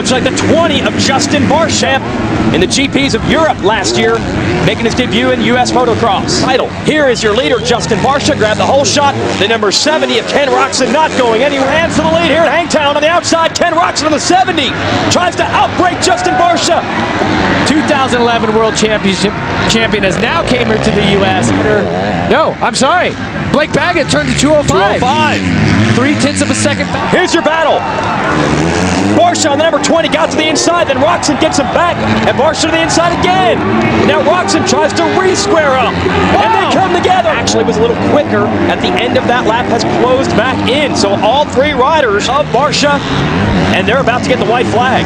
Looks like the 20 of Justin Barchamp in the GPs of Europe last year, making his debut in U.S. motocross. Title. Here is your leader, Justin Barcia. Grab the whole shot. The number 70 of Ken Roczen not going anywhere. Hands for the lead here at Hangtown on the outside. Ken Roczen on the 70 tries to outbreak Justin Barcia. 2011 World Championship champion has now came here to the U.S. No, I'm sorry. Blake Baggett turned to 205. 205. Three tenths of a second back. Here's your battle. Barcia on the number 20 got to the inside, then Roczen gets him back, and Barcia to the inside again. Now Roczen tries to re-square up, wow. and they come together. Actually it was a little quicker at the end of that lap, has closed back in. So all three riders of Barcia, and they're about to get the white flag.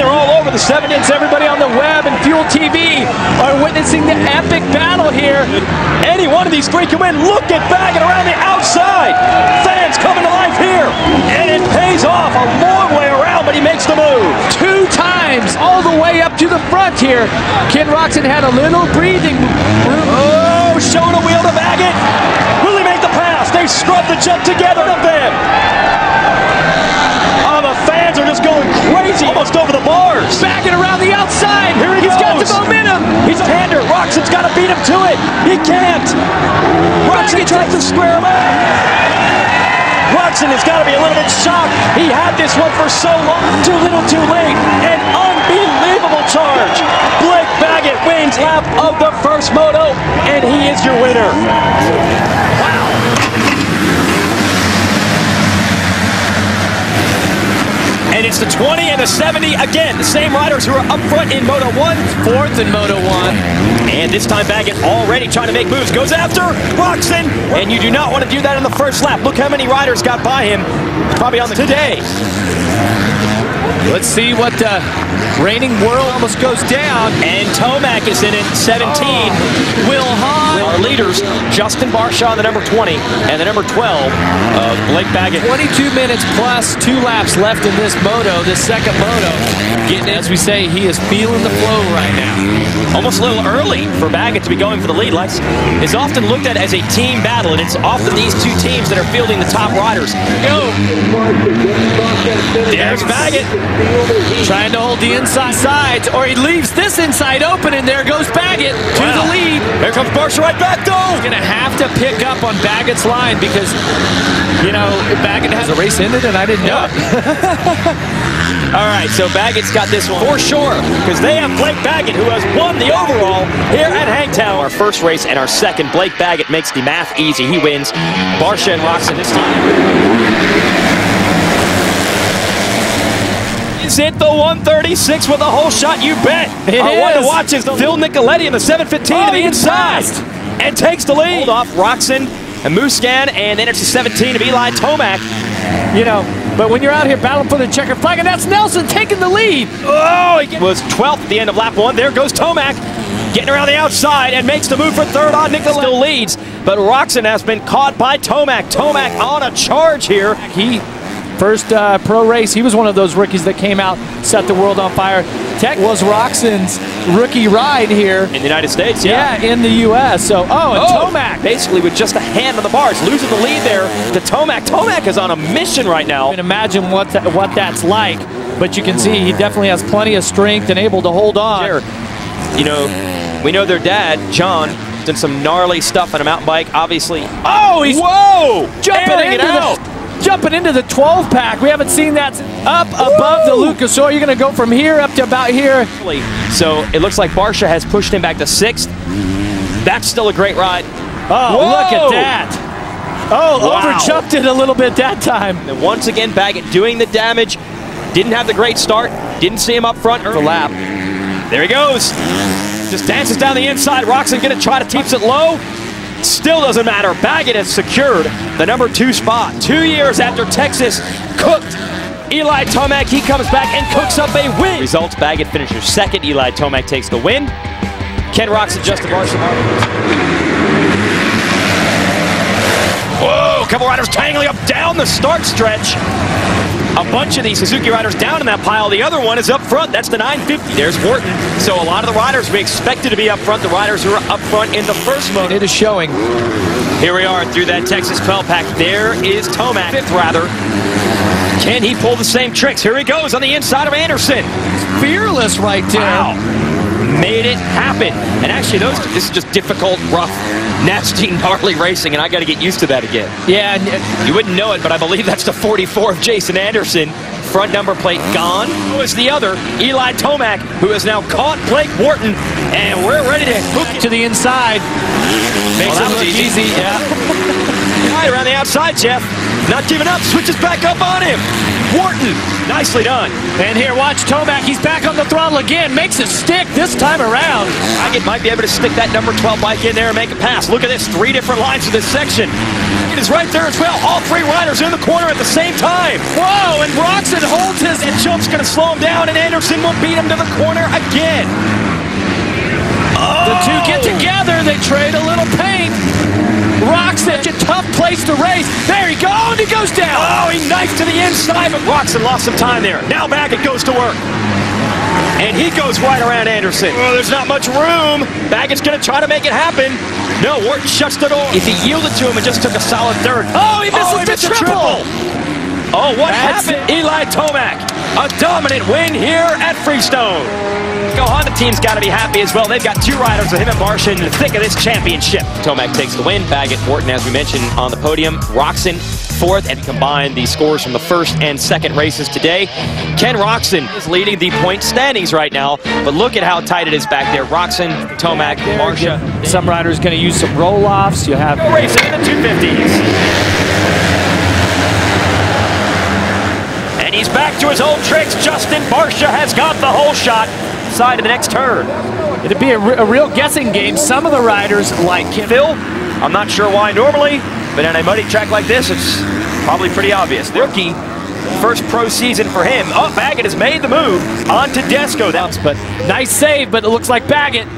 They're all over the 7 inch. Everybody on the web and Fuel TV are witnessing the epic battle here. Any one of these three can win. Look at Baggett around the outside. Fans coming to life here. And it pays off a long way around, but he makes the move. Two times all the way up to the front here. Ken Roczen had a little breathing room. Oh, showing a wheel to Baggett. Will he make the pass? They scrub the jump together of them. Oh, the fans are just going crazy. Almost over the bars. Baggett around the outside. Here he He's goes. got the momentum. He's tender. Roczen's got to beat him to it. He can't. Roczen tries to square him up. Roczen has got to be a little bit shocked. He had this one for so long. Too little, too late. An unbelievable charge. Blake Baggett wins lap of the first moto, and he is your winner. Wow. And it's the 20 and the 70 again. The same riders who are up front in Moto 1. Fourth in Moto 1. And this time Baggett already trying to make moves. Goes after Roczen. And you do not want to do that in the first lap. Look how many riders got by him. Probably on the today. Let's see what the reigning world almost goes down. And Tomac is in it, 17. Oh. Will Hahn. Our leaders, Justin Barcia, the number 20, and the number 12 of Blake Baggett. 22 minutes plus two laps left in this moto, this second moto. Getting, as we say, he is feeling the flow right now. Almost a little early for Baggett to be going for the lead. Lex is often looked at as a team battle, and it's often these two teams that are fielding the top riders. Go! There's Baggett. Trying to hold the inside sides, or he leaves this inside open, and there goes Baggett to wow. the lead. Here comes Barcia right back, though. He's going to have to pick up on Baggett's line because, you know, Baggett has a race ended, and I didn't know All right, so Baggett's got this one for sure because they have Blake Baggett, who has won the overall here at Hangtown. Our first race and our second, Blake Baggett makes the math easy. He wins. Barcia and Roczen this time. Is it the 136 with a whole shot? You bet. It Our is. one to watch is Phil Nicoletti in the 715 oh, to the inside passed. and takes the lead. Hold off Roczen and Musquin, and then it's the 17 of Eli Tomac. You know, but when you're out here battling for the checker flag, and that's Nelson taking the lead. Oh, he was 12th at the end of lap one. There goes Tomac getting around the outside and makes the move for third on Nicoletti. Still leads, but Roczen has been caught by Tomac. Tomac on a charge here. He First uh, pro race, he was one of those rookies that came out, set the world on fire. Tech was Roczen's rookie ride here. In the United States, yeah. Yeah, in the U.S. So, oh, and oh, Tomac. Basically with just a hand on the bars, losing the lead there to Tomac. Tomac is on a mission right now. You can imagine what, that, what that's like, but you can see he definitely has plenty of strength and able to hold on. You know, we know their dad, John, done some gnarly stuff on a mountain bike, obviously. Oh, he's Whoa! Jumping it out. Jumping into the 12 pack. We haven't seen that up above the Lucas Oil. You're going to go from here up to about here. So it looks like Barcia has pushed him back to sixth. That's still a great ride. Oh, Whoa! look at that. Oh, Wow. over jumped it a little bit that time. And once again, Baggett doing the damage. Didn't have the great start. Didn't see him up front. The lap. There he goes. Just dances down the inside. Roczen gonna try to keeps it low. Still doesn't matter. Baggett has secured the number two spot. Two years after Texas cooked Eli Tomac, he comes back and cooks up a win. Results, Baggett finishes second. Eli Tomac takes the win. Ken Roczen, Justin Barcia. Whoa, couple riders tangling up down the start stretch. A bunch of these Suzuki riders down in that pile. The other one is up front. That's the 950. There's Wharton. So a lot of the riders we expected to be up front. The riders who were up front in the first motor. It is showing. Here we are through that Texas 12 pack. There is Tomac, fifth rather. Can he pull the same tricks? Here he goes on the inside of Anderson. Fearless right there. Wow. Made it happen. And actually, those this is just difficult, rough, nasty, gnarly racing, and I got to get used to that again. Yeah. Uh, you wouldn't know it, but I believe that's the 44 of Jason Anderson. Front number plate gone. Who is the other? Eli Tomac, who has now caught Blake Wharton, and we're ready to hook it To the inside. Makes Well, that it look easy. easy. Yeah. right around the outside, Jeff. Not giving up, switches back up on him. Wharton, nicely done. And here, watch Tomac. He's back on the throttle again. Makes it stick this time around. Baggett might be able to stick that number 12 bike in there and make a pass. Look at this, three different lines for this section. It is right there as well. All three riders in the corner at the same time. Whoa, and Roczen holds his. And Chump's going to slow him down, and Anderson will beat him to the corner again. The two get oh! together. They trade a little paint. Roczen, a tough place to race. There he goes, and he goes down. Oh, he knifed to the inside, but Roczen lost some time there. Now Baggett goes to work. And he goes right around Anderson. Oh, there's not much room. Baggett's going to try to make it happen. No, Wharton shuts the door. If he yielded to him and just took a solid third. Oh, he misses oh, he the missed triple. Oh, what That's happened? Eli Tomac, a dominant win here at Freestone. Go Honda team's got to be happy as well. They've got two riders with him and Barcia in the thick of this championship. Tomac takes the win. Baggett, Wharton, as we mentioned, on the podium. Roczen, fourth, and combined the scores from the first and second races today. Ken Roczen is leading the point standings right now, but look at how tight it is back there. Roczen, Tomac, Barcia. Some riders going to use some roll-offs. You have Racing in the 250s. He's back to his old tricks. Justin Barcia has got the whole shot. Side of the next turn. It'd be a, re- a real guessing game. Some of the riders, like Kim, Phil, I'm not sure why normally, but in a muddy track like this, it's probably pretty obvious. The rookie, first pro season for him. Oh, Baggett has made the move on Tedesco. That's but nice save. But it looks like Baggett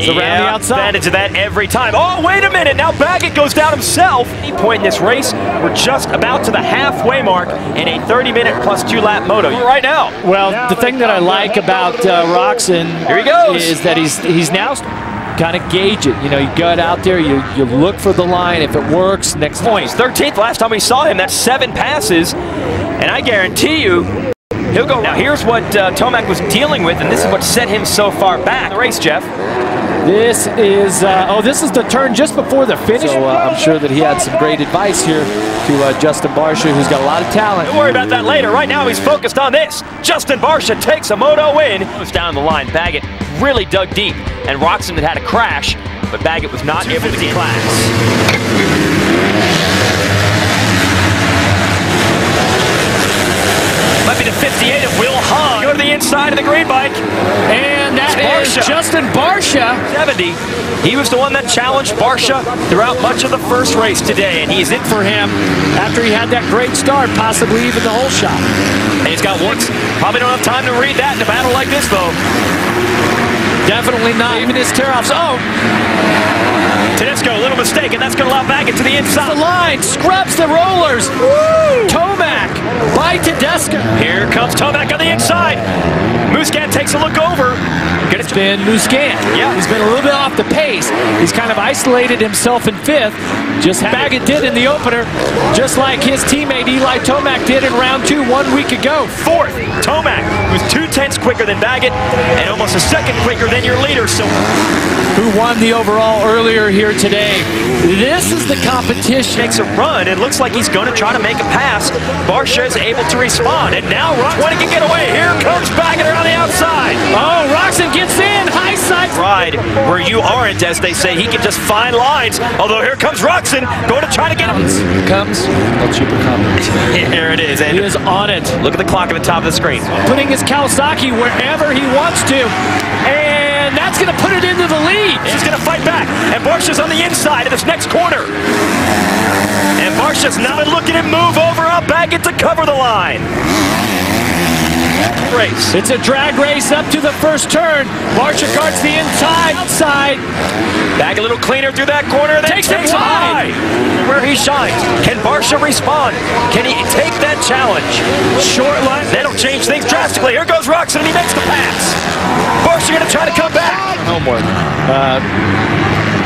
is around the yeah, outside. advantage of that every time. Oh, wait a minute. Now Baggett goes down himself. Any point in this race, we're just about to the halfway mark in a 30-minute plus two-lap moto right now. Well, the thing that I like about uh, Roczen Here he goes. is that he's he's now kind of gauge it. You know, you get out there, you you look for the line. If it works, next point. Points. 13th last time we saw him. That's seven passes. And I guarantee you, he'll go. Now, here's what uh, Tomac was dealing with, and this is what set him so far back. The race, Jeff. This is uh, oh, this is the turn just before the finish. So uh, I'm sure that he had some great advice here to uh, Justin Barcia, who's got a lot of talent. Don't worry about that later. Right now, he's focused on this. Justin Barcia takes a moto win. Goes down the line. Baggett really dug deep, and Roczen had had a crash, but Baggett was not able to get class. Might be the 58 of Will Hahn. Go to the inside of the green bike. And that is Barcia. Justin Barcia. 70. He was the one that challenged Barcia throughout much of the first race today, and he's in for him after he had that great start, possibly even the whole shot. And he's got one. Probably don't have time to read that in a battle like this, though. Definitely not. Even his tear-offs. Oh, Tedesco, a little mistake, and that's going to allow Baggett to the the inside. line scrubs the rollers. Tomac by Tedesco. Here comes Tomac on the inside. Musquin takes a look over. Gonna Been Musquin. Yeah. He's been a little bit off the pace. He's kind of isolated himself in fifth, just Baggett did in the opener, just like his teammate Eli Tomac did in round two one week ago. fourth. Tomac, who's two tenths quicker than Baggett and almost a second quicker than your leader. So Who won the overall earlier here today? This is the competition. makes a run. It looks like he's going to try to make a pass. Barcia is able to respond, and now 20 can get away. Here comes Baggett on the outside. Oh, Roczen gets in. High side. Ride where you aren't, as they say. He can just find lines. Although here comes Roczen, going to try to get him. Here comes El Here it is. And He is on it. look at the clock at the top of the screen. putting his Kawasaki wherever he wants to. And that's going to put it into the lead. He's going to fight back. And Barcia's on the inside of this next corner. And Barcia's now looking to move over up Baggett to cover the line. race. It's a drag race up to the first turn. Barcia guards the inside, outside. Back a little cleaner through that corner, then Takes takes, it it wide. Where he shines. Can Barcia respond? Can he take that challenge? Short line. That'll change things drastically. Here goes Roczen, and he makes the pass. Barcia gonna try to come back. Homework. Uh,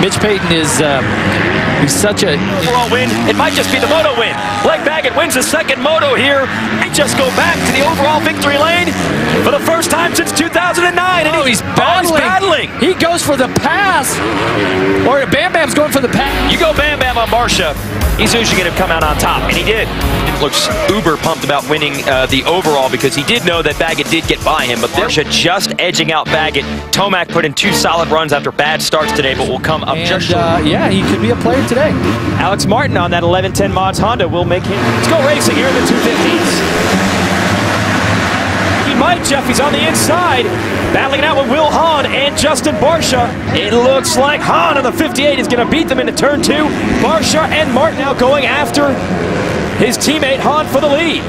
Mitch Payton is uh, he's such a Overall win. It might just be the moto win. Blake Baggett wins the second moto here. They just go back to the overall victory lane for the first time since 2009. And Oh, he's oh, battling. battling. He goes for the pass. Or Bam Bam's going for the pass. You go Bam Bam on Barcia. He's usually going to come out on top, and he did. Looks uber pumped about winning uh, the overall because he did know that Baggett did get by him, but Barcia just edging out Baggett. Tomac put in two solid runs after bad starts today, but will come up just And short. uh, yeah, he could be a player today. Alex Martin on that 1110 Mods Honda will make him. Let's go racing here in the 250s. Might, Jeff. He's on the inside. Battling it out with Will Hahn and Justin Barcia. It looks like Hahn on the 58 is going to beat them into turn two. Barcia and Martin now going after his teammate Hahn for the lead.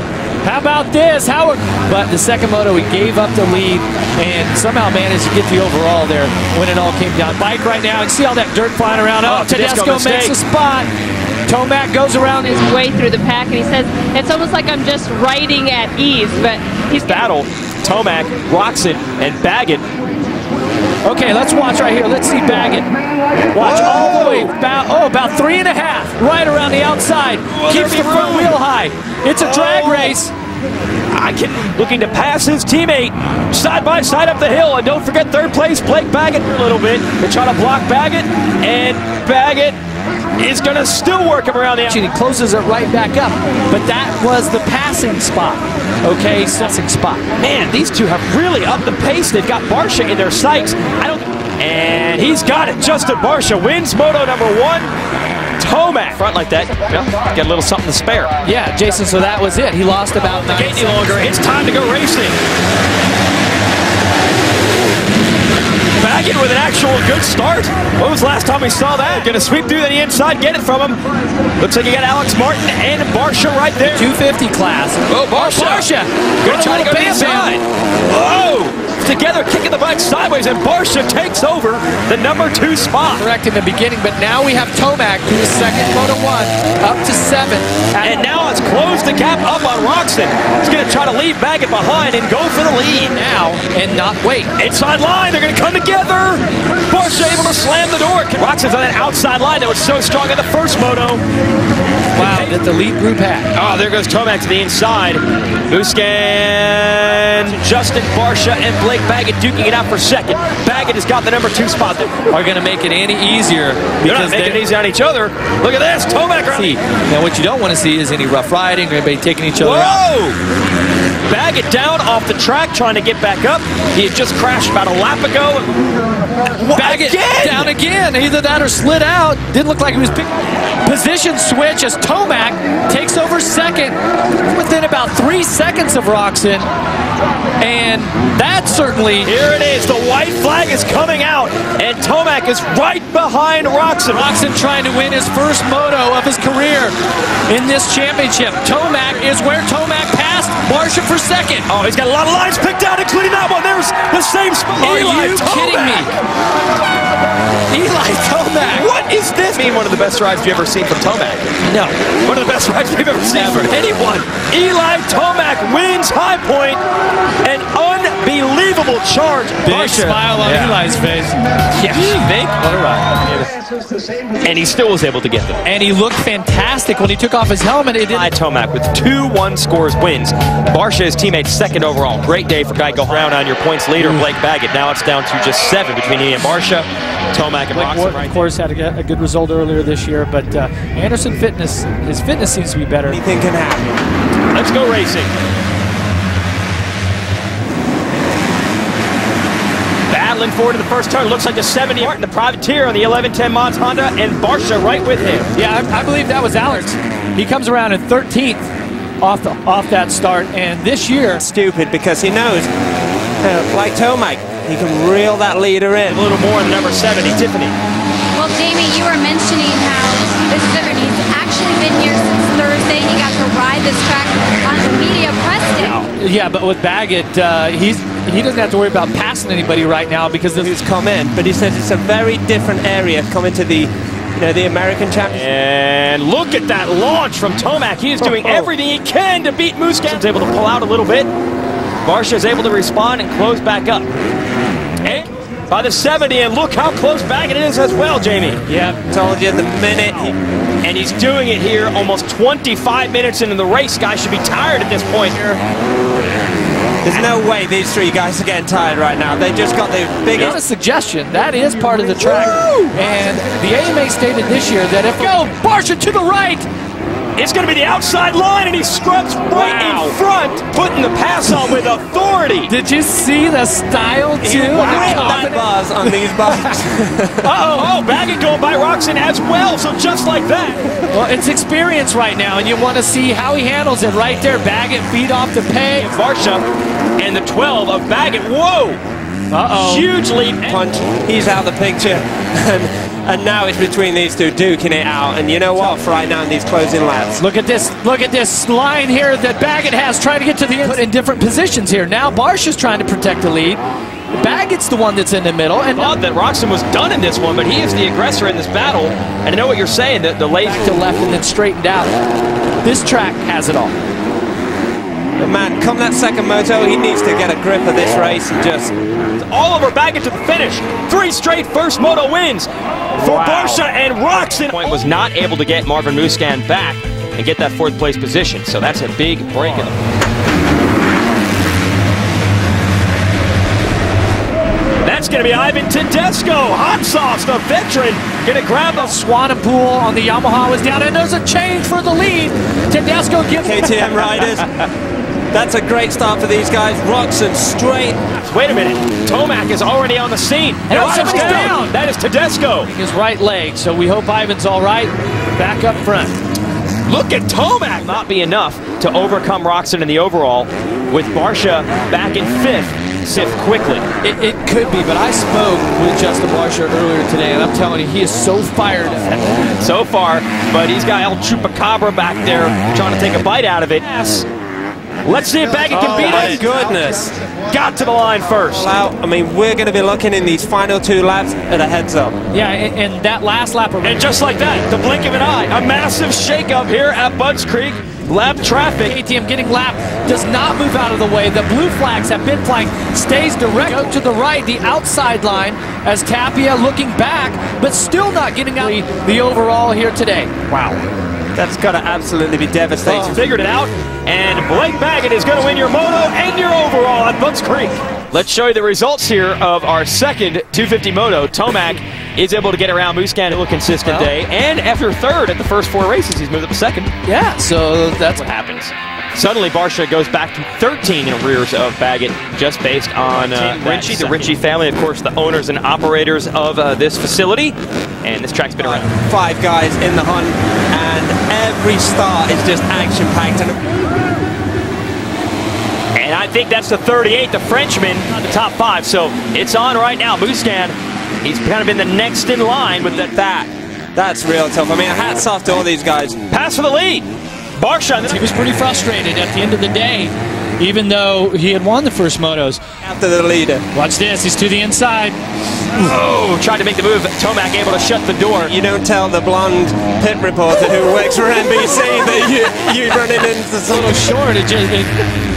How about this? Howard. But the second moto, he gave up the lead and somehow managed to get the overall there when it all came down. Bike right now, and see all that dirt flying around. Oh, Oh, Tedesco Tedesco makes a spot. Tomac goes around his his way through the pack, and he says it's almost like I'm just riding at ease, but he's Battle, Tomac, Roczen, and Baggett. Okay, let's watch right here. Let's see Baggett. Watch all the way about oh about three and a half, right around the outside. Keeps the front room. wheel high. It's a drag Oh. race. I can looking to pass his teammate side by side up the hill, and don't forget third place Blake Baggett a little bit to try to block Baggett, and Baggett is going to still work him around the. And he closes it right back up. But that was the passing spot. Okay, passing spot. Man, these two have really upped the pace. They've got Barcia in their sights. I don't. And he's got it. Justin Barcia wins moto number one. Tomac front like that. Well, get a little something to spare. Yeah, Jason. So that was it. He lost about The gate any longer. It's time to go racing. With an actual good start. When was the last time we saw that? Gonna sweep through the inside, get it from him. Looks like you got Alex Martin and Barcia right there. 250 class. Oh, Barcia. Barcia. Gonna try to oh, go to the Bam Bam. inside. Whoa! Together, kicking the bike sideways, and Barcia takes over the number two spot. Correct in the beginning, but now we have Tomac, who is second moto one, up to seven. And now it's closed the gap up on Roczen. He's gonna try to leave Baggett behind and go for the lead. now and not wait. Inside line, they're going to come together. Porsche able to slam the door. Roczen's on that outside line that was so strong in the first moto. Wow, that the lead group had. Oh, there goes Tomac to the inside. Musquin, Justin Barcia, and Blake Baggett duking it out for second. Baggett has got the number two spot. Are going to make it any easier They're not making it easy on each other. Look at this, Tomac. see. Now, what you don't want to see is any rough riding or anybody taking each other out. Whoa! Baggett down off the track trying to get back up. He had just crashed about a lap ago. Baggett Again? down again. Either that or slid out. Didn't look like he was pick- position switch as Tomac takes over second within about three seconds of Roczen. And that certainly Here it is. The white flag is coming out, and Tomac is right behind Roczen. Roczen trying to win his first moto of his career in this championship. Tomac is where Tomac passed Barcia for second. Oh, he's got a lot of lines picked out, including that one. There's the same spot. Are Eli you kidding me? Eli Tomac. What is this? I mean, one of the best rides you've ever seen from Tomac. No. One of the best rides we've ever seen from anyone. Eli Tomac wins High Point. An unbelievable charge. Big smile on Yeah. Eli's face. Yeah, you? What a ride. And he still was able to get them. And he looked fantastic when he took off his helmet. It Eli didn't Tomac with two one scores wins. Barcia, his teammate, second overall. Great day for Geico Brown on your points leader, Blake Baggett. Now it's down to just seven between he and Barcia. Tomac and Blake Roczen right of course, had a, a good result earlier this year, but uh, Anderson Fitness, his fitness seems to be better. Anything can happen. Let's go racing. Battling forward to the first turn. Looks like a 70 Martin, the privateer on the 1110 Mons Honda, and Barcia right with him. Yeah, I, I believe that was Alex. He comes around in 13th off the off that start, and this year, Stupid because he knows, uh, like Tomac, he can reel that leader in. A little more than number 70, Tiffany. Well, Jamie, you were mentioning how this Zimmer, he's actually been here since Thursday. He got to ride this track on the media press day. Yeah, but with Baggett, uh, he's he doesn't have to worry about passing anybody right now because this who's come in, but he says it's a very different area coming to the, you know, the American Championship. And look at that launch from Tomac. He is doing Oh. everything he can to beat Musquin. He's able to pull out a little bit. Barcia is able to respond and close back up. And by the 70, and look how close Baggett is as well, Jamie. Yep, told you at the minute And he's doing it here almost 25 minutes into the race. Guys should be tired at this point here. There's no way these three guys are getting tired right now. They just got the Here's a biggest. suggestion. That is part of the track. And the AMA stated this year that if go Barcia to the right, It's going to be the outside line, and he scrubs right Wow. in front, putting the pass on with authority. did you see the style too? and the Wow, that confidence? bars on these bikes. Uh-oh, oh, Baggett going by Roczen as well, so just like that. Well, it's experience right now, and you want to see how he handles it right there. Baggett feet off the peg. Barcia and the 12 of Baggett. Whoa! Uh-oh. Huge lead. punch. He's out of the picture. And, and now it's between these two duking it out. And you know what? For right now in these closing laps. Look at this. Look at this line here that Baggett has trying to get to the end. Put in different positions here. Now Barcia's trying to protect the lead. Baggett's the one that's in the middle. And Thought that Roczen was done in this one, but he is the aggressor in this battle. And I know what you're saying, that the late to left and then straightened out. This track has it all. But man, come that second moto, he needs to get a grip of this race and just. all over Baggett to the finish. Three straight first moto wins for Barcia and Roczen. Point was not able to get Marvin Musquin back and get that fourth place position, so that's a big break in That's going to be Ivan Tedesco. Hot sauce, the veteran, going to grab the Swanepoel on the Yamaha was down, and there's a change for the lead. Tedesco gives KTM riders. That's a great start for these guys. Roczen straight. Wait a minute. Tomac is already on the scene. And Ivan's somebody's down. That is Tedesco. his right leg, so we hope Ivan's all right. Back up front. Look at Tomac. Not be enough to overcome Roczen in the overall with Barcia back in fifth. Sif quickly. It, it could be, but I spoke with Justin Barcia earlier today, and I'm telling you, he is so fired up. so far, but he's got El Chupacabra back there trying to take a bite out of it. Yes. Let's see if Baggett can Oh beat my it. goodness. Got to the line first. Wow. I mean, we're going to be looking in these final two laps at a heads up. Yeah, and, and that last lap And just like that, the blink of an eye, a massive shakeup here at Budds Creek. Lap traffic. KTM getting lapped does not move out of the way. The blue flags have been flying, stays direct Go to the right, the outside line, as Tapia looking back, but still not getting out the overall here today. Wow. That's got to absolutely be devastating. Figured it out. And Blake Baggett is going to win your moto and your overall at Budds Creek. Let's show you the results here of our second 250 moto. Tomac is able to get around Musquin to a consistent Well. day. And after third at the first four races, he's moved up to second. Yeah, so that's what happens. Suddenly, Barcia goes back to 13 in rears of Baggett, just based on uh, Ritchie, the. Ritchie family, of course, the owners and operators of uh, this facility. And this track's been around. Five guys in the hunt, every start is just action packed. And And I think that's the 38, the Frenchman, the top five. So it's on right now. Musquin, he's kind of been the next in line with that. that, that's real tough. I mean, hats off to all these guys. Pass for the lead. Barcia. he was pretty frustrated at the end of the day, even though he had won the first motos. After the leader. Watch this, he's to the inside. Oh, tried to make the move. Tomac able to shut the door. You don't tell the blonde pit reporter who works for NBC that you, you're running into a little short. It just, it,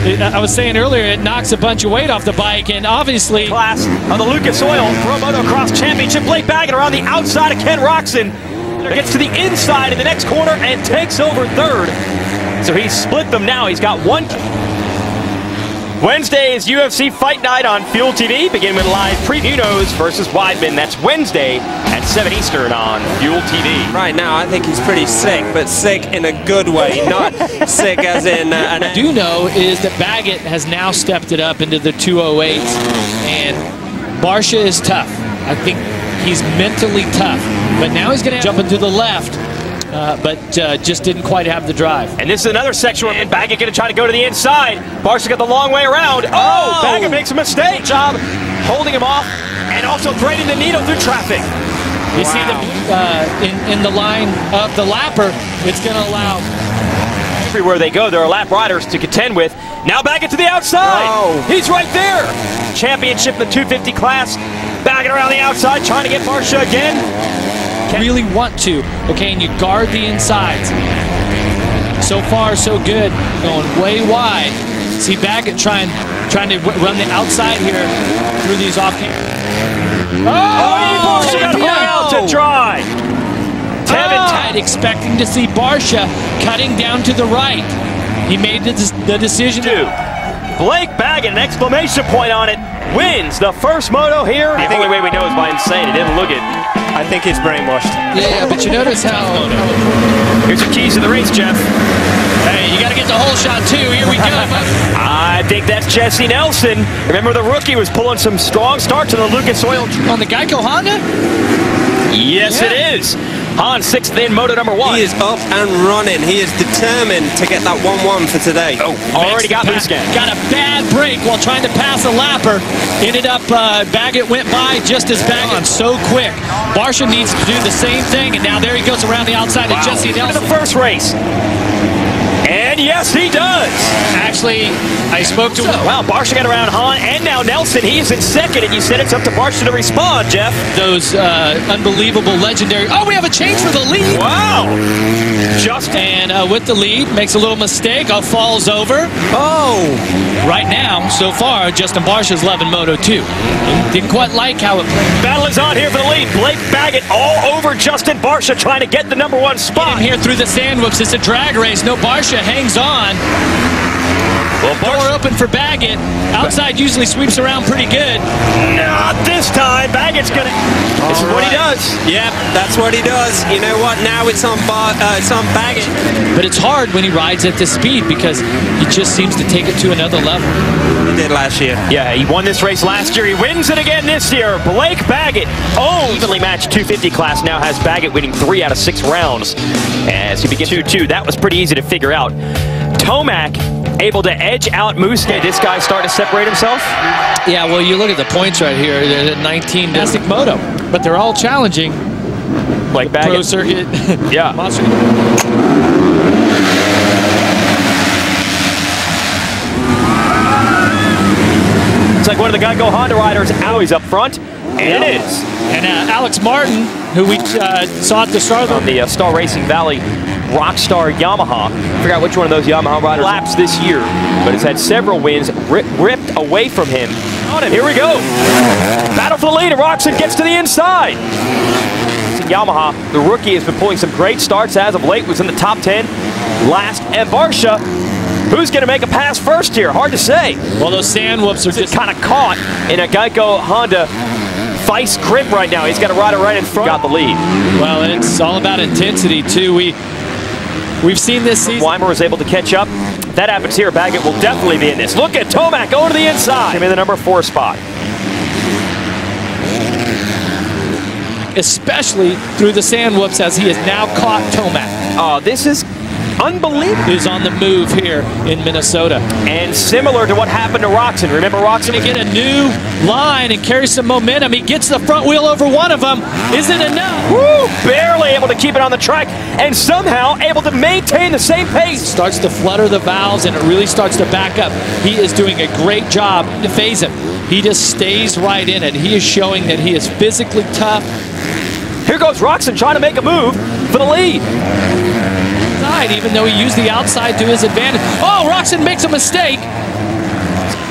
it, I was saying earlier, it knocks a bunch of weight off the bike, and obviously, Class of the Lucas Oil Pro Motocross Championship. Blake Baggett around the outside of Ken Roczen. Gets to the inside in the next corner and takes over third. So he's split them now. He's got one. Wednesday is UFC Fight Night on Fuel TV, beginning with live preview Munoz versus Weidman. That's Wednesday at 7 Eastern on Fuel TV. Right now, I think he's pretty sick, but sick in a good way, not sick as in uh, an. I do know is that Baggett has now stepped it up into the 208s, and Barcia is tough. I think he's mentally tough, but now he's going to jump into the left, uh, but uh, just didn't quite have the drive. And this is another section where Baggett going to try to go to the inside. Barcia got the long way around. Oh, Oh! Baggett makes a mistake. Job holding him off and also threading the needle through traffic. You see the uh, in in the line of the lapper, it's going to allow Everywhere they go, there are lap riders to contend with. Now back into the outside. Oh. He's right there. Championship in the 250 class. Backing around the outside, trying to get Barcia again. Really want to. Okay, and you guard the insides. So far, so good. Going way wide. See Baggett trying trying to run the outside here through these off. Oh, Barcia got hung out to dry. Tevin ah! Tied, expecting to see Barcia cutting down to the right. He made the, des- the decision. two. Blake Baggett, an exclamation point on it, wins the first moto here. The only way we know is by him saying it. Didn't look it. I think he's brainwashed. Yeah, but you notice how. Here's your keys to the race, Jeff. Hey, you got to get the whole shot too. Here we go. I think that's Jesse Nelson. Remember the rookie was pulling some strong starts in the Lucas Oil. On the Geico Honda? Yes, Yeah. it is. Hahn sixth in moto number one. He is up and running. He is determined to get that 1-1 for today. Oh, already got Makes boost the gas. pa- Got a bad break while trying to pass a lapper. Ended up, uh, Baggett went by just as Baggett so quick. Barcia needs to do the same thing, and now there he goes around the outside of Jesse In Nelson. the first race. And yes, he does. Actually, I spoke to Wow, Barcia got around Hahn and now Nelson. He is in second, and you said it's up to Barcia to respond, Jeff. those uh, unbelievable, legendary. Oh, we have a change for the lead. Wow. Justin. And uh, with the lead, makes a little mistake. Uh, falls over. Oh! Right now, so far, Justin Barcia's loving Moto 2. Didn't quite like how it played. Battle is on here for the lead. Blake Baggett all over Justin Barcia trying to get the number one spot. In here through the sand whoops. It's a drag race. No Barcia hangs on. Well, Door open for Baggett. Outside usually sweeps around pretty good. Not this time. Baggett's gonna. This is what he does. Yep, that's what he does. You know what? Now it's on bar, uh, it's on Baggett. But it's hard when he rides at this speed because he just seems to take it to another level. He did last year. Yeah, he won this race last year. He wins it again this year. Blake Baggett, oh, evenly matched 250 class now has Baggett winning three out of six rounds as he begins 2-2. That was pretty easy to figure out. Tomac able to edge out Musquin. This guy starting to separate himself. Yeah, well, you look at the points right here. They're at 19 domestic moto, but they're all challenging. Blake Pro Baggett. circuit. Yeah. Monster. It's like one of the Geico Honda riders. Always up front, and it is. And uh, Alex Martin, who we uh, saw at the start of on the uh, Star Racing Valley Rockstar Yamaha. I forgot which one of those Yamaha riders laps this year, but has had several wins ri- ripped away from him. On him. Here we go. Battle for the lead. and Roczen gets to the inside. Yamaha, the rookie, has been pulling some great starts as of late. Was in the top 10 last. And Barcia, who's going to make a pass first here? Hard to say. Well, those sand whoops are just Kind of caught in a Geico Honda vice grip right now. He's got a rider right in front. Got the lead. well, it's all about intensity too. We we've seen this season. Weimer was able to catch up. If that happens here, Baggett will definitely be in this. Look at Tomac going to the inside. Him in the number four spot. especially through the sand whoops as he has now caught Tomac. Oh, this is unbelievable. Is on the move here in Minnesota. And similar to what happened to Roczen. Remember Roczen? Get a new line and carry some momentum. He gets the front wheel over one of them. Is it enough? Woo, barely able to keep it on the track and somehow able to maintain the same pace. Starts to flutter the valves and it really starts to back up. He is doing a great job to phase him. He just stays right in it. He is showing that he is physically tough. Here goes Roczen trying to make a move for the lead. Side, even though he used the outside to his advantage. Oh, Roczen makes a mistake.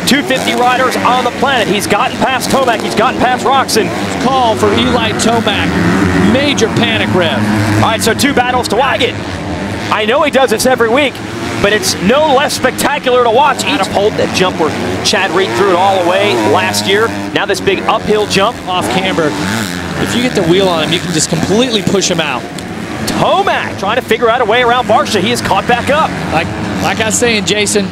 250 riders on the planet. He's gotten past Tomac. He's gotten past Roczen. Call for Eli Tomac. Major panic rev. All right, so two battles to Wagon. I know he does this every week, but it's no less spectacular to watch. Each hold that jump where Chad Reed threw it all away last year. Now this big uphill jump. Off camber. If you get the wheel on him, you can just completely push him out. Tomac trying to figure out a way around Barcia. He is caught back up. Like, like I was saying, Jason,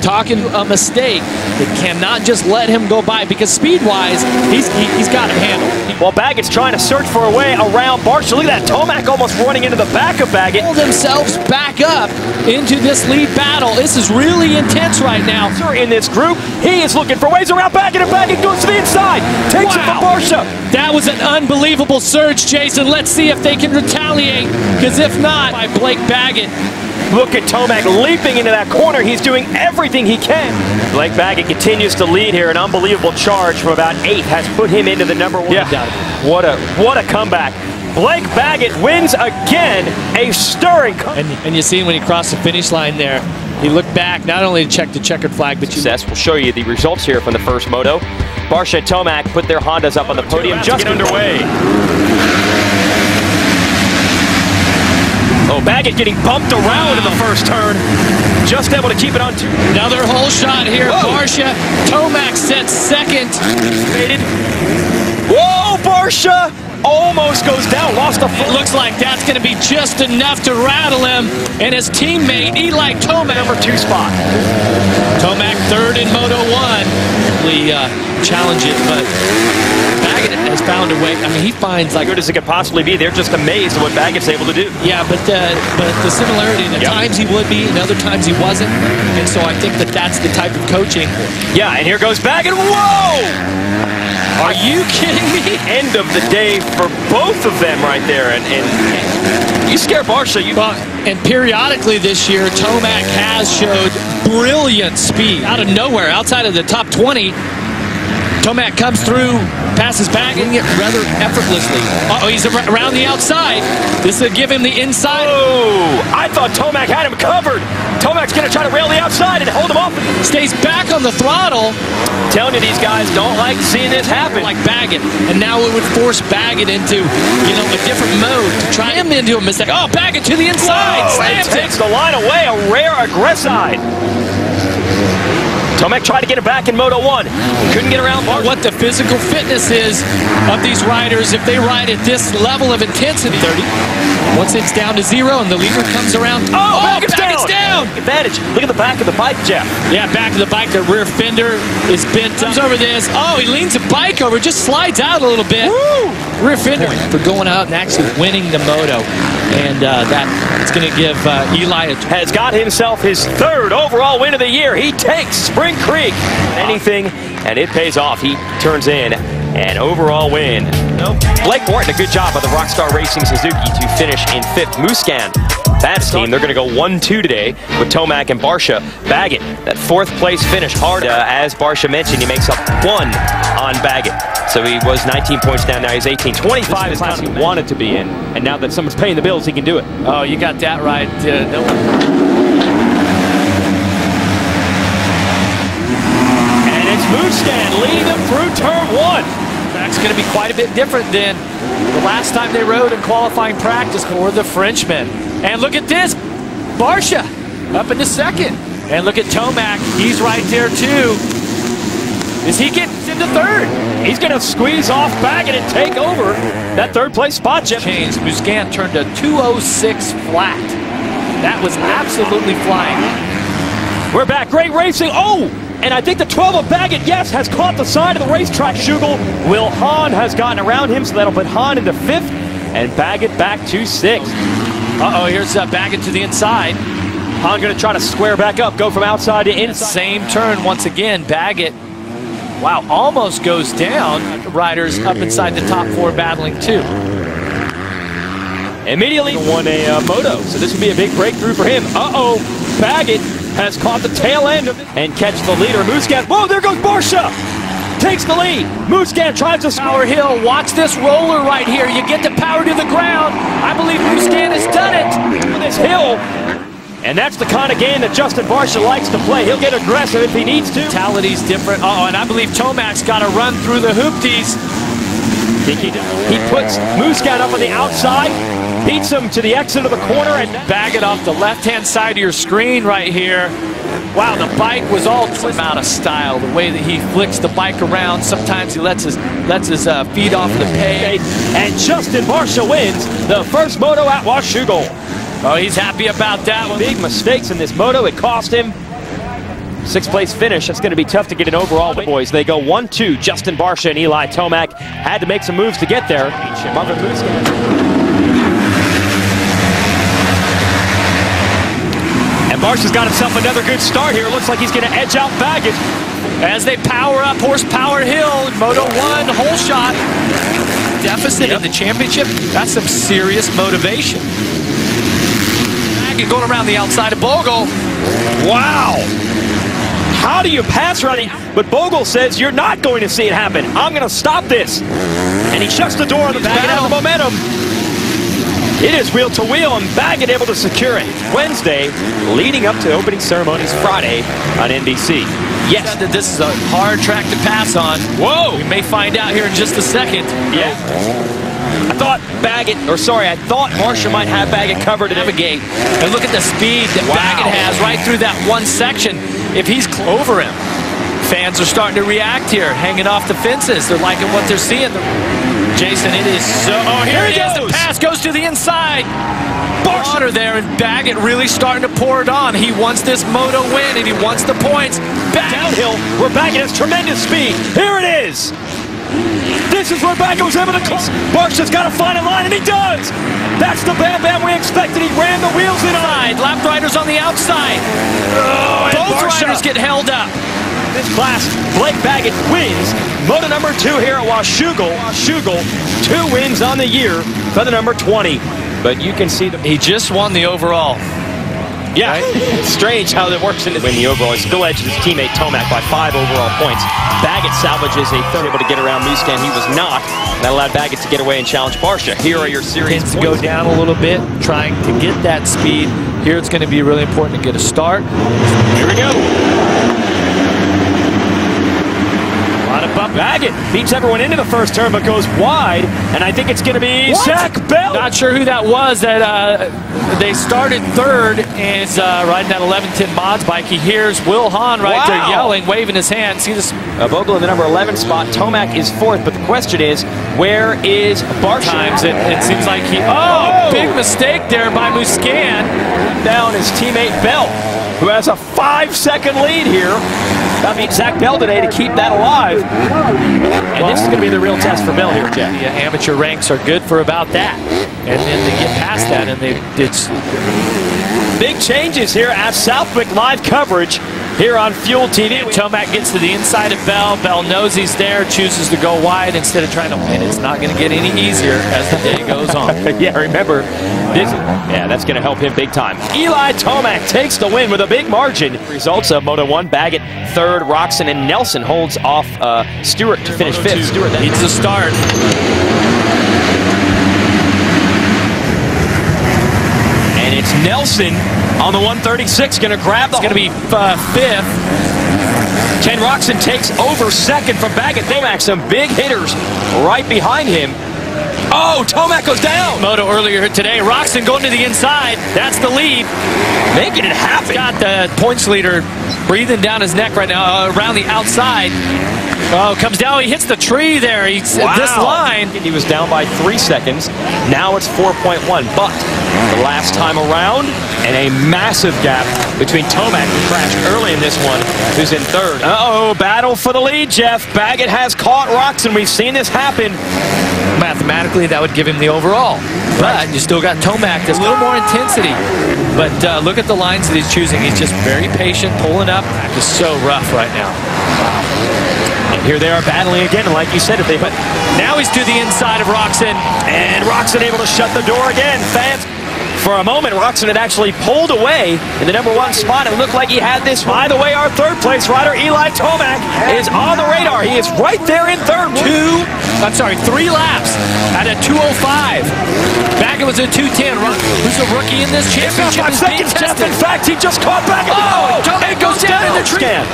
talking a mistake, they cannot just let him go by because speed-wise, he's he, he's got him handled. While Baggett's trying to search for a way around Barcia. Look at that. Tomac almost running into the back of Baggett. pulled themselves back up into this lead battle. This is really intense right now. In this group, he is looking for ways around Baggett, and Baggett goes to the inside. Takes it from Wow. Barcia. That was an unbelievable surge, Jason. Let's see if they can retaliate. Because if not, by Blake Baggett, Look at Tomac leaping into that corner. He's doing everything he can. Blake Baggett continues to lead here. An unbelievable charge from about eight has put him into the number one. Yeah. What a what a comeback. Blake Baggett wins again. A stirring. co- And, and you see when he crossed the finish line there, he looked back not only to check the checkered flag, but you success. We'll show you the results here from the first moto. Barcia and Tomac put their Hondas up on the podium just underway. Baggett getting bumped around in the first turn. Just able to keep it on two. Another whole shot here. Whoa. Barcia. Tomac sets second. Whoa, Barcia almost goes down. Lost It foot. looks like that's going to be just enough to rattle him. And his teammate, Eli Tomac. Number two spot. Tomac third in Moto 1. Really uh, challenge it, but Baggett has found a way. I mean, he finds like Good as it could possibly be. They're just amazed at what Baggett's able to do. Yeah, but uh, but the similarity, at Yep. times he would be, and other times he wasn't, and so I think that that's the type of coaching. Yeah, and here goes Baggett. Whoa! Are you kidding me? End of the day for both of them right there. And, and you scare Barcia. You Well, and periodically this year, Tomac has showed brilliant speed out of nowhere, outside of the top 20. Tomac comes through, passes back, it rather effortlessly. Uh oh, he's around the outside. This will give him the inside. Oh, I thought Tomac had him covered. Tomac's going to try to rail the outside and hold him off. Stays back on the throttle. telling you, these guys don't like seeing this happen. like Baggett, and now it would force Baggett into, you know, a different mode to try him into a mistake. Oh, Baggett to the inside, Whoa, slams it. takes the line away. A rare aggresside. Tomac tried to get it back in Moto 1. Couldn't get around. What the physical fitness is of these riders if they ride at this level of intensity. 30. Once it's down to zero and the leader comes around. Oh, Baggett's, Baggett's down. down. Advantage. Look at the back of the bike, Jeff. Yeah, back of the bike. The rear fender is bent. Comes over this. Oh, he leans the bike over, just slides out a little bit. Rear fender for going out and actually winning the moto, and uh, that it's going to give uh, Eli a Has got himself his third overall win of the year. He takes Spring Creek. Anything, and it pays off. He turns in an overall win. Blake Wharton, a good job by the Rockstar Racing Suzuki to finish in fifth. Musquin, Thad's team, they're going to go 1-2 today with Tomac and Barcia. Baggett, that fourth place finish hard. Uh, as Barcia mentioned, he makes up one on Baggett. So he was 19 points down, now he's 18. 25 is the class he wanted to be in. And now that someone's paying the bills, he can do it. Oh, you got that right. Uh, no one. And it's Musquin leading them through turn one. That's going to be quite a bit different than the last time they rode in qualifying practice for the Frenchmen. And look at this, Barcia up in the second. And look at Tomac, he's right there too. Is he getting into third? He's going to squeeze off Baggett and take over that third place spot, Jeff. Changed. Musquin turned a 206 flat. That was absolutely flying. We're back. Great racing. Oh! And I think the 12 of Baggett, yes, has caught the side of the racetrack. Schugel. Will Hahn has gotten around him, so that'll put Hahn into fifth and Baggett back to sixth. Uh oh, here's uh, Baggett to the inside. Hahn going to try to square back up, go from outside to inside. Same turn once again. Baggett, wow, almost goes down. Riders up inside the top four battling too. Immediately won a uh, moto, so this would be a big breakthrough for him. Uh-oh, Baggett has caught the tail end of it and catch the leader. Musquin, whoa, there goes Barcia! Takes the lead. Musquin tries to Power Hill, watch this roller right here. You get the power to the ground. I believe Musquin has done it. with this hill. And that's the kind of game that Justin Barcia likes to play. He'll get aggressive if he needs to. Mentality's different. Oh, and I believe Tomac's got to run through the hoopties. Think he, he puts Musquin up on the outside, beats him to the exit of the corner, and Bag it off the left-hand side of your screen right here. Wow, the bike was all twisted out of style. The way that he flicks the bike around. Sometimes he lets his lets his uh, feet off the page. and Justin Barcia wins the first moto at Washougal. Oh, he's happy about that one. Big mistakes in this moto. It cost him sixth place finish. That's going to be tough to get an overall win. Boys, they go 1-2. Justin Barcia and Eli Tomac had to make some moves to get there. And Barcia's got himself another good start here. Looks like he's going to edge out Baggett. As they power up Horsepower Hill, Moto 1, whole shot. Deficit in the championship, that's some serious motivation. Baggett going around the outside of Bogle. Wow. How do you pass running? But Bogle says you're not going to see it happen. I'm going to stop this. And he shuts the door on the Baggett out of the momentum. It is wheel to wheel, and Baggett able to secure it Wednesday, leading up to opening ceremonies Friday on NBC. Yes. That this is a hard track to pass on. Whoa. We may find out here in just a second. Yeah. I thought Baggett, or sorry, I thought Barcia might have Baggett covered at Navigate. And look at the speed that Wow. Baggett has right through that one section. If he's over him, fans are starting to react here, hanging off the fences. They're liking what they're seeing. Jason, it is so. Oh, here, Here he he is. Pass goes to the inside. Water there, and Baggett really starting to pour it on. He wants this moto win, and he wants the points. Baggett downhill where Baggett has tremendous speed. Here it is. This is where Baggett was able to close. Barcia's got to find a line, and he does. That's the Bam Bam we expected. He ran the wheels in on. Side, lap riders on the outside. Oh, Both Barcia. riders get held up. This class, Blake Baggett wins. Moto number two here at Washougal. Washougal, two wins on the year for the number 20. But you can see the He just won the overall. Yeah, it's strange how that works in the win the overall. He still edges his teammate Tomac by five overall points. Baggett salvages a third, able to get around Musquin. He was not. That allowed Baggett to get away and challenge Barcia. Here are your series Tends to go down a little bit, trying to get that speed. Here it's going to be really important to get a start. Here we go. Of. Baggett beats everyone into the first turn, but goes wide. And I think it's going to be What? Zach Bell. Not sure who that was that uh, they started third and is uh, riding that 1110 mods bike. He hears Will Hahn right there yelling, waving his hand. See this Uh, Vogel in the number 11 spot. Tomac is fourth, but the question is, where is Barcia? times it, it seems like he. Oh, Oh! big mistake there by Musquin. down his teammate Bell, who has a five-second lead here. That means Zach Bell today to keep that alive. And this is going to be the real test for Bell here, Jeff. The uh, amateur ranks are good for about that. And then they get past that and they did. Big changes here at Southwick live coverage here on Fuel TV. Tomac gets to the inside of Bell. Bell knows he's there, chooses to go wide instead of trying to win. It's not going to get any easier as the day goes on. yeah, remember, this, yeah, that's going to help him big time. Eli Tomac takes the win with a big margin. Results of Moto 1, Baggett third, Roczen and Nelson holds off uh, Stewart to finish fifth. Stewart then Needs to start. And it's Nelson on the 136 going to grab the It's going to be uh, fifth. Ken Roczen takes over second from Baggett. They Tomac, some big hitters right behind him. Oh, Tomac goes down. Moto earlier today. Roczen going to the inside. That's the lead. Making it happen. Got the points leader breathing down his neck right now uh, around the outside. Oh, comes down. He hits the tree there. He's Wow. this line. He was down by three seconds. Now it's 4.1. But the last time around, and a massive gap between Tomac, who crashed early in this one, who's in third. Uh-oh, battle for the lead, Jeff. Baggett has caught rocks, and We've seen this happen. Mathematically, that would give him the overall. But you still got Tomac. There's a little more intensity. But uh, look at the lines that he's choosing. He's just very patient, pulling up. Just so rough right now. Here they are battling again. And like you said, if they but Now he's to the inside of Roczen. And Roczen able to shut the door again. Fans. For a moment, Roczen had actually pulled away in the number one spot. It looked like he had this. By the way, our third place rider, Eli Tomac, is on the radar. He is right there in third. Two, I'm sorry, three laps at a 205. Baggett was a 210. Who's a rookie in this championship? Five seconds, Jeff. In fact, he just caught back. Oh, Tomac goes down in the tree. Scan.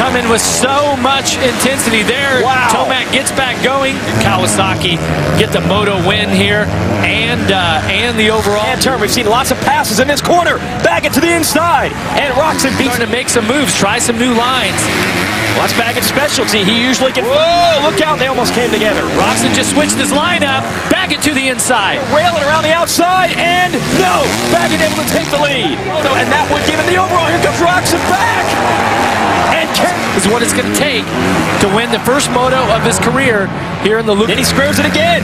Coming with so much intensity there. Wow. Tomac gets back going. Kawasaki get the moto win here and uh, and the overall. And turn. We've seen lots of passes in this corner. Baggett to the inside. And Roczen beats to make some moves, try some new lines. Well, that's Baggett's specialty. He usually can. Whoa, look out. They almost came together. Roczen just switched his lineup. Baggett to the inside. Railing around the outside, and no! Baggett able to take the lead. Oh, no, and that would give him the overall. Here comes Roczen back! And. Is what it's going to take to win the first moto of his career here in the Lucas. Then he screws it again.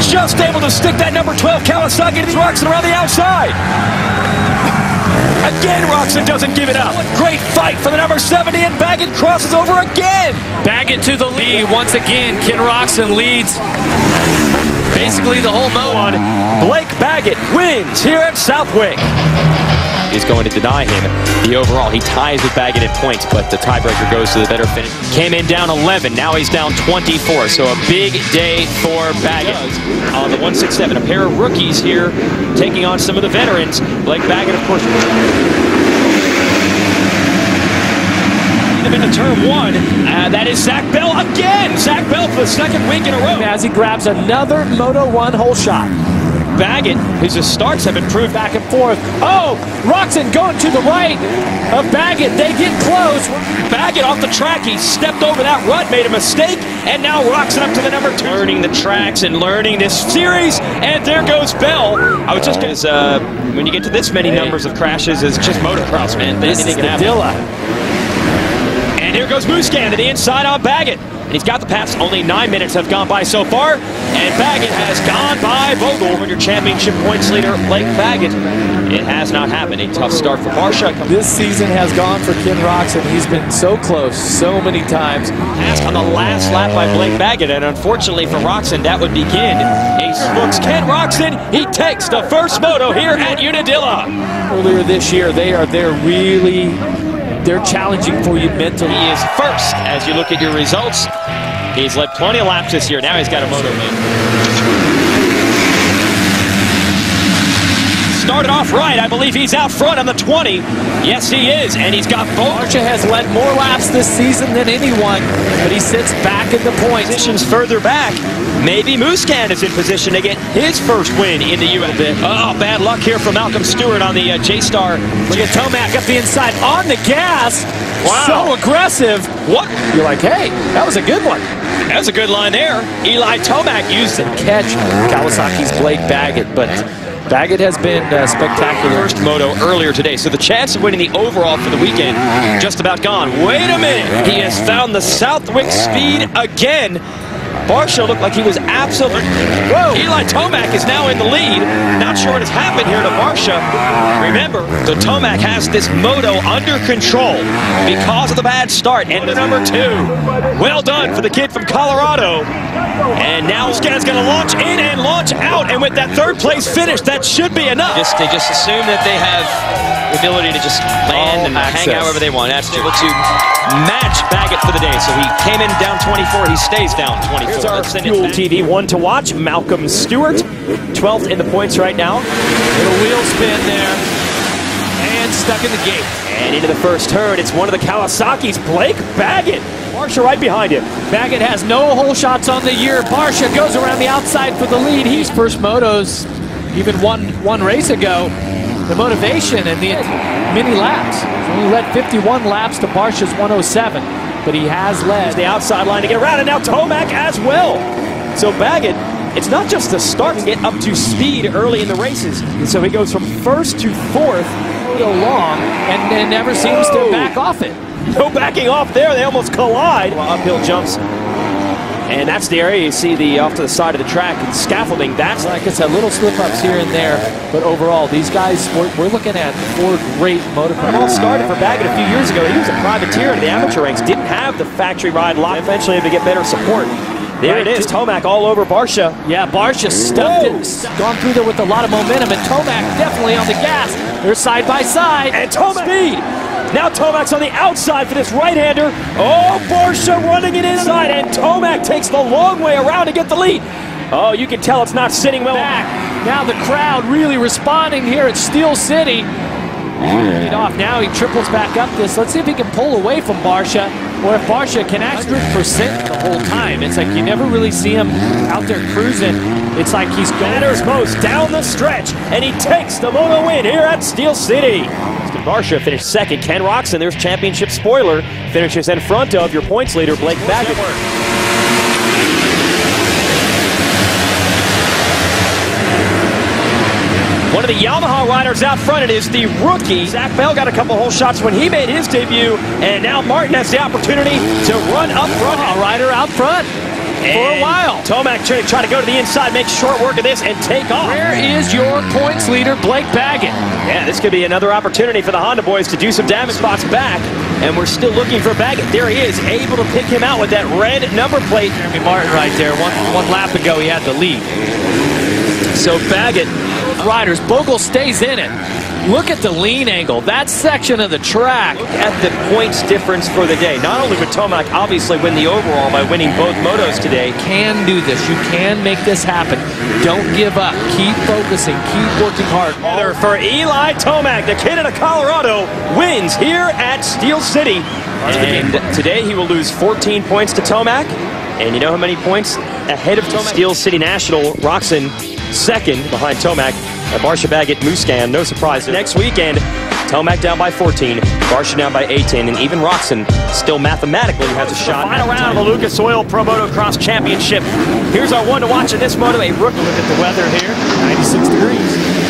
Just able to stick that number 12 Kawasaki to Roczen around the outside. Again, Roczen doesn't give it up. Great fight for the number 70, and Baggett crosses over again. Baggett to the lead once again. Ken Roczen leads basically the whole. One, Blake Baggett wins here at Southwick. He's going to deny him the overall. He ties with Baggett in points, but the tiebreaker goes to the better finish. Came in down 11. Now he's down 24. So a big day for Baggett. On the 167, a pair of rookies here taking on some of the veterans. Blake Baggett, of course. Into turn one. Uh, that is Zach Bell again. Zach Bell for the second week in a row. As he grabs another Moto 1 hole shot. Baggett, his starts have improved Back and forth. Oh, Roczen going to the right of Baggett. They get close. Baggett off the track. He stepped over that rut, made a mistake, and now Roczen up to the number two. Learning the tracks and learning this series, and there goes Bell. I was just because uh, when you get to this many numbers of crashes, it's just motocross, man. This is Anything the can happen. Dilla. And here goes Musquin to the inside on Baggett. And he's got the pass. Only nine minutes have gone by so far. And Baggett has gone by Vogel. When your championship points leader, Blake Baggett. It has not happened. A tough start for Barcia. This season has gone for Ken Roczen. He's been so close so many times. Passed on the last lap by Blake Baggett. And unfortunately for Roczen, that would begin Ace Books. Ken Roczen, he takes the first moto here at Unadilla. Earlier this year, they are they're really they're challenging for you mentally. He is first as you look at your results. He's led plenty of laps this year. Now he's got a moto win. Started off right. I believe he's out front on the 20. Yes, he is. And he's got both Archer has led more laps this season than anyone, but he sits back in the points. positions further back. Maybe Musquin is in position to get his first win in the U.S. Oh, bad luck here from Malcolm Stewart on the uh, J-Star. Look at Tomac up the inside on the gas. Wow. So aggressive. What? You're like, hey, that was a good one. That was a good line there. Eli Tomac used it. Catch Kawasaki's Blake Baggett, but Baggett has been uh, spectacular. First moto earlier today, so the chance of winning the overall for the weekend just about gone. Wait a minute, he has found the Southwick speed again. Barcia looked like he was absolutely. Whoa! Eli Tomac is now in the lead. Not sure what has happened here to Barcia. Remember, the Tomac has this moto under control because of the bad start. And the number two. Well done for the kid from Colorado. And now Scan's going to launch in and launch out. And with that third place finish, that should be enough. Just, they just assume that they have the ability to just land All and hang access. out wherever they want. That's able to match Baggett for the day. So he came in down 24. He stays down 24. Here's our Fuel TV one to watch. Malcolm Stewart, 12th in the points right now. Little wheel spin there. And stuck in the gate. And into the first turn, it's one of the Kawasaki's, Blake Baggett. Barcia right behind him. Baggett has no hole shots on the year. Barcia goes around the outside for the lead. He's first motos, even one one race ago. The motivation and the many laps. Only led 51 laps to Barcia's 107, but he has led. the outside line to get around, and now Tomac as well. So Baggett, it's not just the start to get up to speed early in the races. And so he goes from first to fourth. Moto long and, and never seems to back off it. No backing off there. They almost collide. Well, uphill jumps. And that's the area you see the off to the side of the track and scaffolding. That's Like I said, little slip ups here and there, but overall, these guys, we're, we're looking at four great motocross. all started for Baggett a few years ago. He was a privateer in the amateur ranks. Didn't have the factory ride lock. Eventually had to get better support. There it is. Tomac all over Barcia. Yeah, Barcia stuffed Whoa. it, gone through there with a lot of momentum, and Tomac definitely on the gas. They're side by side. And Tomac. Speed. Now Tomac's on the outside for this right-hander. Oh, Barcia running it inside, and Tomac takes the long way around to get the lead. Oh, you can tell it's not sitting well. back. Now the crowd really responding here at Steel City. It off. Now he triples back up this. Let's see if he can pull away from Barcia, or if Barcia can actually percent the whole time. It's like you never really see him out there cruising. It's like he's going. Most down the stretch, and he takes the moto win here at Steel City. Austin Barcia finished second. Ken Roczen, there's championship spoiler, finishes in front of your points leader, Blake Baggett. One of the Yamaha riders out front, it is the rookie. Zach Bell got a couple hole shots when he made his debut, and now Martin has the opportunity to run up front. A rider out front for a while. Tomac trying to to go to the inside, make short work of this, and take off. Where is your points leader, Blake Baggett? Yeah, this could be another opportunity for the Honda boys to do some damage spots back. and we're still looking for Baggett. There he is, able to pick him out with that red number plate. Jeremy Martin right there. One, one lap ago, he had the lead. So Baggett Riders, Bogle stays in it. Look at the lean angle. That section of the track. at the points difference for the day. Not only would Tomac obviously win the overall by winning both motos today, Can do this. You can make this happen. Don't give up. Keep focusing. Keep working hard. For Eli Tomac, the kid out of Colorado, wins here at Steel City. And today he will lose 14 points to Tomac. And you know how many points ahead of Tomac? Steel City National, Roczen second behind Tomac. And Barcia Baggett, Musquin, no surprise. Next weekend, Tomac down by 14, Barcia down by 18, and even Roczen still mathematically has a shot. Final round of the Lucas Oil Pro Motocross Championship. Here's our one to watch in this moto, a rookie. Look at the weather here, 96 degrees.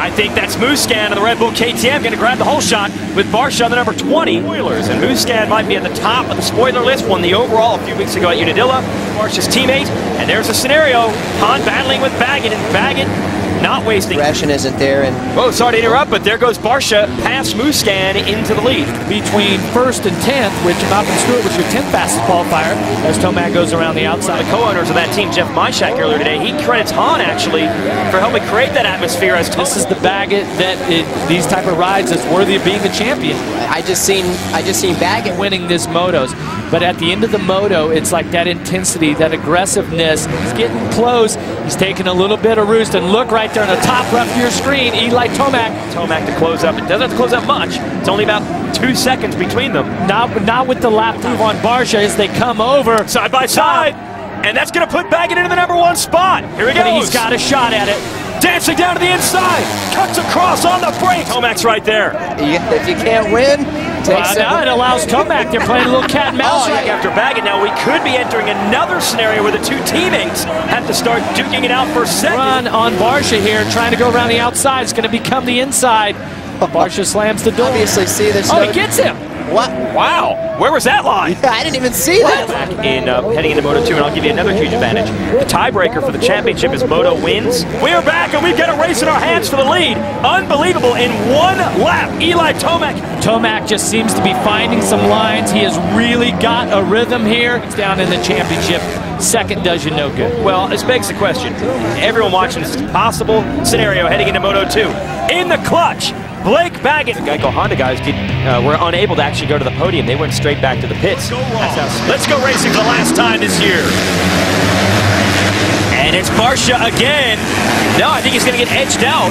And I think that's Musquin of the Red Bull KTM going to grab the whole shot with Barcia on the number 20. Spoilers, and Musquin might be at the top of the spoiler list. Won the overall a few weeks ago at Unadilla. Barcia's teammate. And there's a scenario. Hahn battling with Baggett, and Baggett not wasting. Ration isn't there, and Oh, sorry to interrupt, but there goes Barcia past Musquin into the lead. Between first and 10th, which Malcolm Stewart was your 10th fastest qualifier, as Tomac goes around the outside. The co-owners of that team, Jeff Myshak, earlier today, he credits Hahn actually for helping create that atmosphere as This is the Baggett that it, these type of rides is worthy of being a champion. I just seen I just seen Baggett winning this motos. But at the end of the moto, it's like that intensity, that aggressiveness. He's getting close. He's taking a little bit of roost. And look right there on the top left of your screen, Eli Tomac. Tomac to close up. It doesn't have to close up much. It's only about two seconds between them. Not, not with the lap move on Barcia as they come over. Side by side. And that's going to put Baggett into the number one spot. Here he goes. And he's got a shot at it. Dancing down to the inside. Cuts across on the break. Tomac's right there. if you can't win, take Well, now it allows Tomac. They're playing a little cat and oh, mouse Oh, right after Baggett. Now we could be entering another scenario where the two teammates have to start duking it out for second. Run on Barcia here, trying to go around the outside. It's going to become the inside. Barcia slams the door. Obviously, see this. Oh, he gets him. What? Wow. Where was that line? I didn't even see that. Back in uh, heading into Moto 2, and I'll give you another huge advantage. The tiebreaker for the championship is Moto wins. We are back, and we've got a race in our hands for the lead. Unbelievable. In one lap, Eli Tomac. Tomac just seems to be finding some lines. He has really got a rhythm here. It's down in the championship. Second does you no good. Well, this begs the question. Everyone watching this is a possible scenario heading into Moto 2. In the clutch, Blake Baggett. The Geico Honda guys did, uh, were unable to actually go to the podium. They went straight back to the pits. That's how Let's go racing the last time this year. And it's Barcia again. No, I think he's going to get edged out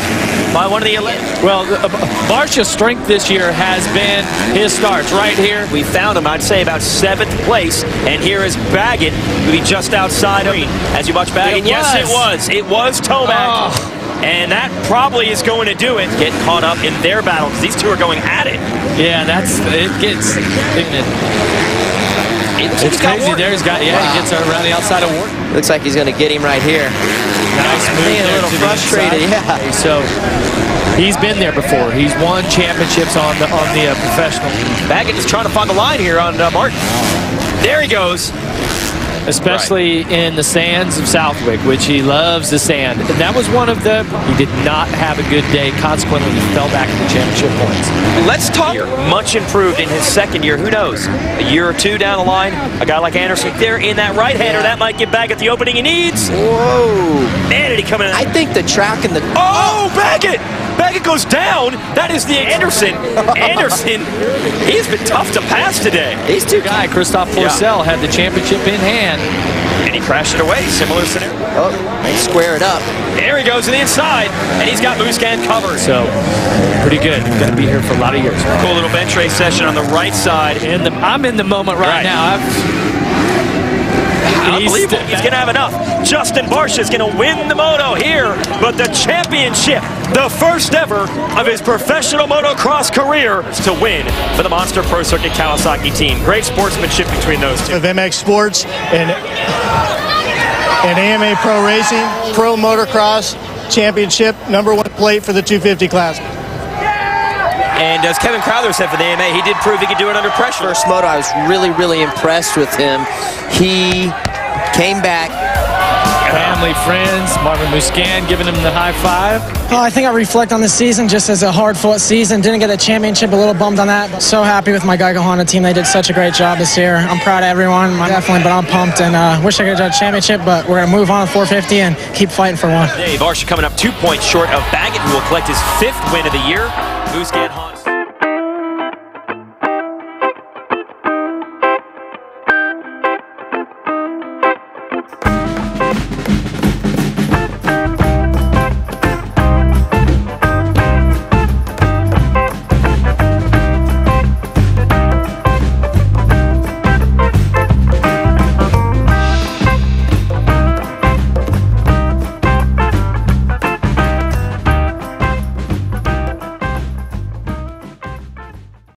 by one of the 11. Well, uh, Barcia's strength this year has been his starts right here. We found him, I'd say, about seventh place. And here is Baggett, who be just outside of As you watch Baggett, It yes, it was. was. It was Tomac. Oh. And that probably is going to do it. Get caught up in their battle because these two are going at it. Yeah, that's it gets it, It's, it's crazy. There he's got yeah, he gets around the outside of Wharton. Looks like he's going to get him right here. Nice move Being a little to frustrated, inside. yeah. So he's been there before. He's won championships on the on the uh, professional, Baggett is trying to find the line here on uh, Martin. There he goes. Especially in the sands of Southwick, which he loves the sand. And that was one of the. He did not have a good day. Consequently, he fell back in the championship points. Let's talk. Much improved in his second year. Who knows? A year or two down the line, a guy like Anderson there in that right-hander, that might get back at the opening he needs. Whoa. Man, did he come in. I think the track and the. Oh, Baggett! Baggett goes down. That is the Anderson. Anderson, he's been tough to pass today. These two Guy Christophe Pourcel had the championship in hand. And he crashed it away. Similar scenario. Oh, they square it up. There he goes to the inside, and he's got Musquin covered. So pretty good. Going to be here for a lot of years. Cool little bench race session on the right side. In the, I'm in the moment right, Right. now. I've, Unbelievable. He's going to have enough. Justin Barcia is going to win the moto here, but the championship, the first ever of his professional motocross career, to win for the Monster Pro Circuit Kawasaki team. Great sportsmanship between those two. of MX Sports and, and AMA Pro Racing, Pro Motocross Championship, number one plate for the 250 class. And as Kevin Crowther said for the AMA, he did prove he could do it under pressure. First moto, I was really, really impressed with him. He came back. Family, friends. Marvin Musquin giving him the high five. Well, I think I reflect on the season just as a hard-fought season. Didn't get the championship, a little bummed on that. But so happy with my Geico Honda team. They did such a great job this year. I'm proud of everyone, definitely, but I'm pumped and uh, wish I could have a championship. But we're gonna move on to 450 and keep fighting for one. Dave Barcia coming up two points short of Baggett, who will collect his fifth win of the year. Muscat Honda.